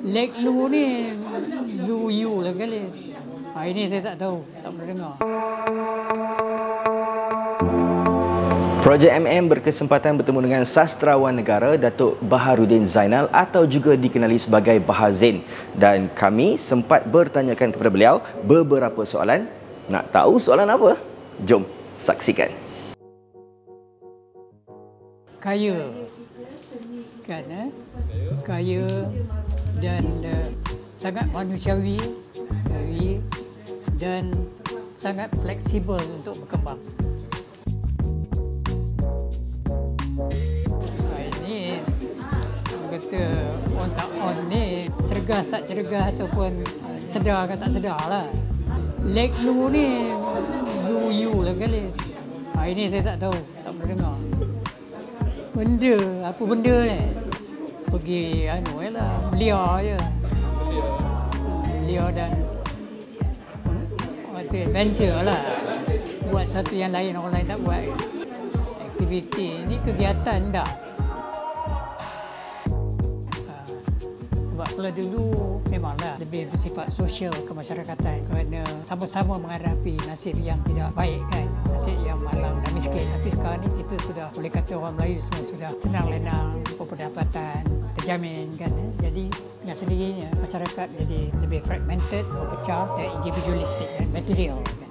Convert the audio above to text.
Leg lu ni lu you lah kali. Ha, ini saya tak tahu, tak pernah dengar. Projek MM berkesempatan bertemu dengan sastrawan negara Datuk Baharudin Zainal atau juga dikenali sebagai Bahazin dan kami sempat bertanyakan kepada beliau beberapa soalan. Nak tahu soalan apa? Jom saksikan. Kaya. Kan eh? Kaya dan uh, sangat manusiawi manusiawi dan sangat fleksibel untuk berkembang. Ha, ini kata on tak on ni cergas tak cergas ataupun uh, sedar ke tak sedar lah. Leg lu ni lu you lah kali. Ha, ini saya tak tahu, tak pernah dengar. Benda, apa benda ni? Pergi anu je lah, belia je. Belia dan kata adventure lah. Buat satu yang lain orang lain tak buat. Aktiviti ni kegiatan dah. Ah, kalau dulu memanglah lebih bersifat sosial kemasyarakatan kerana sama-sama menghadapi nasib yang tidak baik kan nasib yang dan miskin tapi sekarang ni kita sudah boleh kata orang Melayu semua sudah senang lenang berpendapatan terjamin kan eh. jadi dengan sendirinya masyarakat jadi lebih fragmented berpecah dan individualistik dan material kan